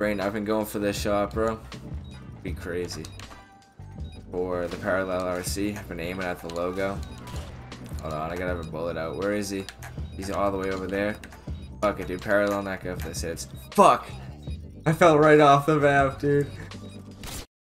Brain, I've been going for this shot, bro. Be crazy. For the parallel RC, I've been aiming at the logo. Hold on, I gotta have a bullet out. Where is he? He's all the way over there. Fuck it, dude. Parallel neck if this hits. Fuck! I fell right off the map, dude.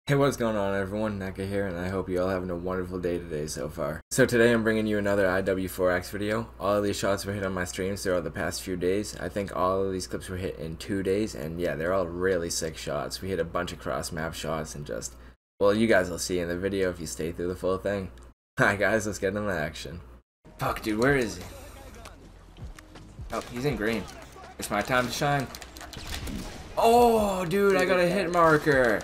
Hey, what's going on everyone? Necca here, and I hope you all having a wonderful day today so far. So today I'm bringing you another IW4X video. All of these shots were hit on my streams throughout the past few days. I think all of these clips were hit in two days, and yeah, they're all really sick shots. We hit a bunch of cross-map shots and just, well, you guys will see in the video if you stay through the full thing. Alright guys, let's get into the action. Fuck, dude, where is he? Oh, he's in green. It's my time to shine. Oh, dude, I got a hit marker.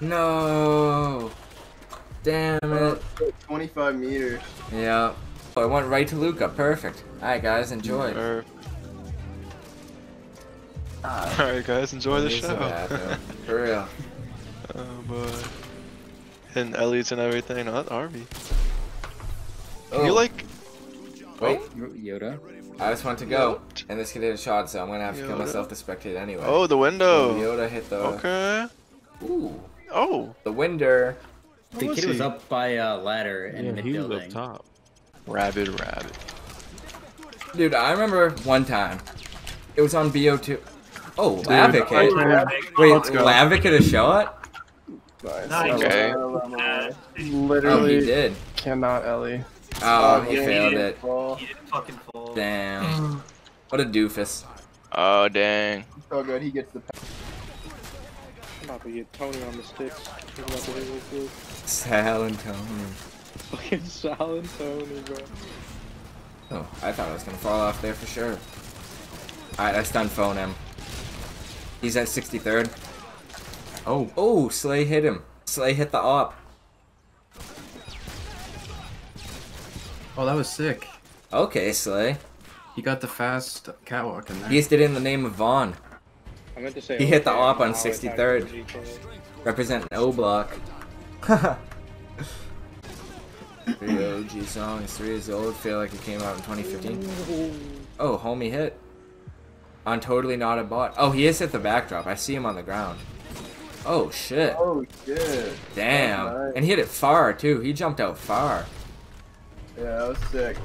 No. Damn it. 25 meters. Yeah. Oh, I went right to Luca. Perfect. Alright, guys, enjoy. Ah. Alright, Alright, guys, enjoy the show. bad. For real. oh boy. And elites and everything. Not that's Arby. Oh, You like? Wait, Yoda. I just want to go. And this kid hit a shot, so I'm gonna have to kill myself to spectate anyway. Oh, the Oh, window. Yoda hit the. Okay. Ooh. Oh. The winder. The was kid was up by a ladder in Yeah, the he was building. up top. Rabid, rabbit. Dude, I remember one time. It was on BO2. Oh, Dude, Lavic I- eh? hit. Wait, Let's go. Lavic hit a shot? Nice. Okay. Oh, he Literally did. cannot Ellie. Oh, oh he yeah, failed didn't it. fall. He didn't fucking fall. Damn. What a doofus. Oh, dang. So good, he gets the I'm about to get Tony on the sticks. He's about to hit real quick. Sal and Tony. Fucking Sal and Tony, bro. Oh, I thought I was gonna fall off there for sure. Alright, I stun phone him. He's at 63rd. Oh, oh, Slay hit him. Slay hit the op. Oh, that was sick. Okay, Slay. He got the fast catwalk in there. He just did it in the name of Vaughn. I meant to say. He hit the op on 63rd. Represent GK. Representing O Block. Three OG song is three years old. Feel like it came out in 2015. Oh, homie hit. On totally not a bot. Oh, he is hit the backdrop. I see him on the ground. Oh shit. Oh shit. Damn. nice. And he hit it far too. He jumped out far. Yeah, that was sick.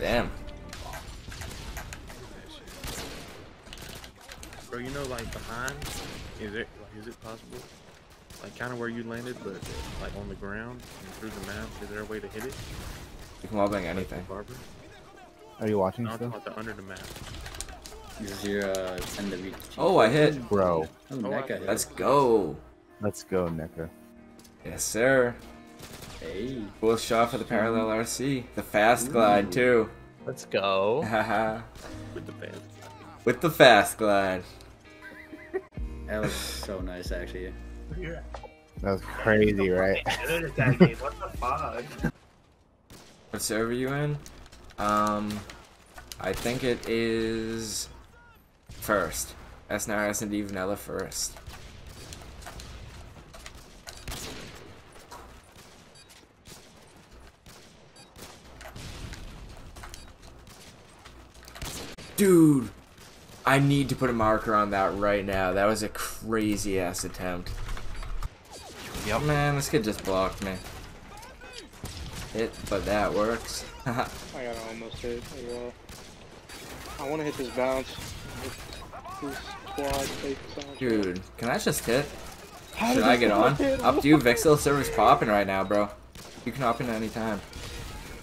Damn. Bro, you know, like behind, is it like is it possible, like kind of where you landed, but like on the ground and through the map? Is there a way to hit it? You can wallbang anything. Barber? Are you watching No, I'm still? about the under the map. This is your uh, NW. Oh, I hit. Bro, Oh, that guy. Let's go. let's go, Necca. Yes, sir. Hey. Cool shot for the parallel RC. The fast glide too. Let's go. Haha. with the fans. With the fast glide. That was so nice, actually. Yeah. That was crazy, right? what the fuck? What server you in? Um, I think it is first. SNR S&D Vanilla first. Dude, I need to put a marker on that right now. That was a crazy ass attempt. Yep, man, this kid just blocked me. Hit, but that works. I got almost hit as well. I want to hit this bounce. This quad fake sound. Dude, can I just hit? How Should I get on? Up to you, Vixel. Server's popping right now, bro. You can hop in at any time.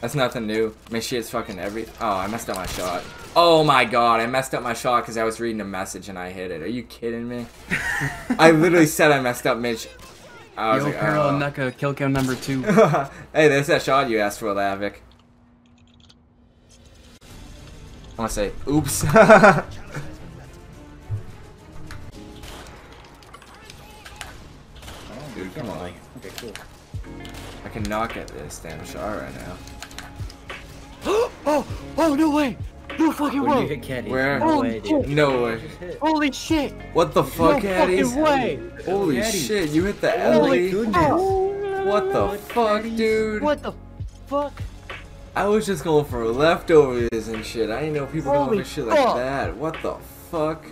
That's nothing new. My shit's fucking every. Oh, I messed up my shot. Oh my god, I messed up my shot because I was reading a message and I hit it. Are you kidding me? I literally said I messed up mid. I was Yo, like, Peril oh. Necca, kill cam number two. hey, there's that shot you asked for, Lavic. I want to say, oops. Oh, dude, come on. Okay, cool. I can knock at this damn shot right now. Oh, oh, no way. No fucking When you way. hit Caddy, Where? no way, dude. No way. Just hit. Holy shit. What the fuck, no Addies? fucking way. Holy Caddy. shit, you hit the Oh my Ellie? goodness. What the fuck, dude? What the fuck? I was just going for leftovers and shit. I didn't know people going Holy for shit like fuck. that. What the fuck?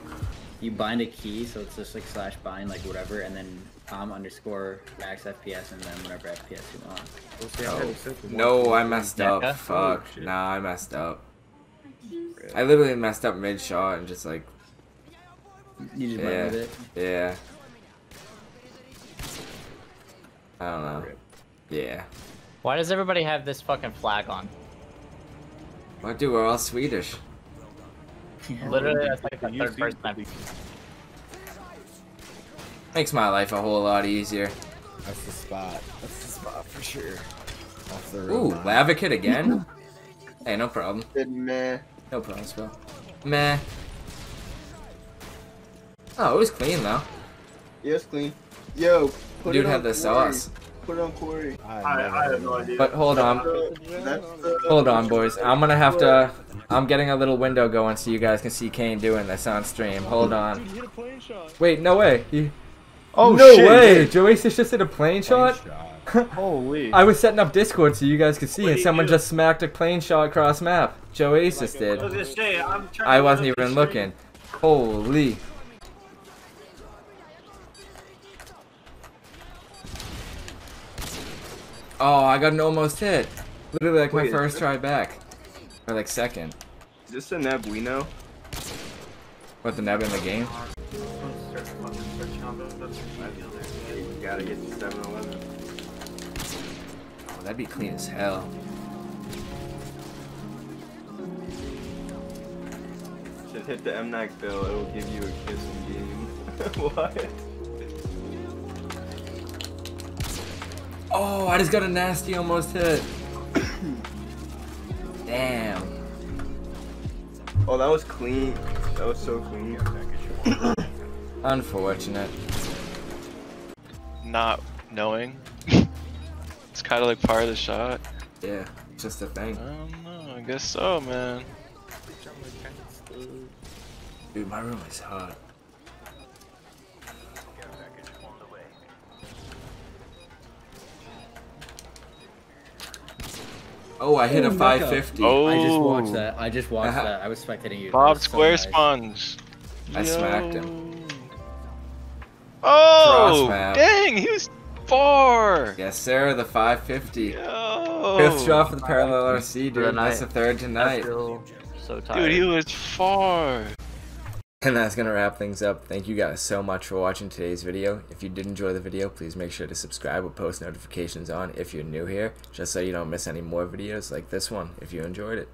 You bind a key, so it's just like slash bind, like whatever, and then com underscore max FPS, and then whatever FPS you want. Well, see, I had it set to one No, I three. messed Deca? up. Fuck. shit. Nah, I messed up. I literally messed up mid shot and just like, You just Yeah. run with it. yeah. I don't know. Yeah. Why does everybody have this fucking flag on? What do we're all Swedish? Literally, that's like the third see- person I've Makes my life a whole lot easier. That's the spot. That's the spot for sure. That's the Ooh, lava kit again? hey, no problem. Good meh. No problem, spell. Meh. Oh, it was clean though. Yes, clean. Yo, put Dude it on had the Corey. sauce. Put it on Corey. I, I have no idea. But hold on. The, Hold on, boys. I'm gonna have to. I'm getting a little window going so you guys can see Kane doing this on stream. Hold on. Wait, no way. He... Oh, no shit. way. Joasis just hit a plane shot. Holy. I was setting up Discord so you guys could see, and someone just smacked a plane shot across map. Joasis did. I wasn't even looking. Holy. Oh, I got an almost hit. Literally like my first try back. Or like second. Is this a Neb we know? What, the neb in the game? Gotta get to 7 Eleven. Oh, that'd be clean as hell. Should hit the MNAC bill, it'll give you a kiss in game. what? Oh, I just got a nasty almost hit. Damn. Oh, that was clean. That was so clean. Unfortunate. Not knowing. it's kind of like part of the shot. Yeah, just a thing. I don't know. I guess so, man. Dude, my room is hot. Oh, I hit a 550. Oh, I just watched that. I just watched Uh-huh. that. I was spectating you. Bob was so Square nice. Sponge. I smacked him. Oh, Cross dang, he was far. Yes, sir, the 550. Yo. Fifth shot for the parallel RC, For the dude. That's the third tonight. so tired. Dude, he was far. And that's gonna wrap things up. Thank you guys so much for watching today's video. If you did enjoy the video, please make sure to subscribe with post notifications on if you're new here, just so you don't miss any more videos like this one if you enjoyed it.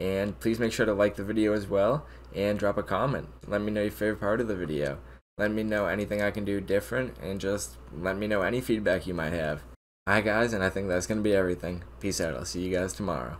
And please make sure to like the video as well and drop a comment. Let me know your favorite part of the video. Let me know anything I can do different and just let me know any feedback you might have. Hi guys, and I think that's gonna be everything. Peace out. I'll see you guys tomorrow.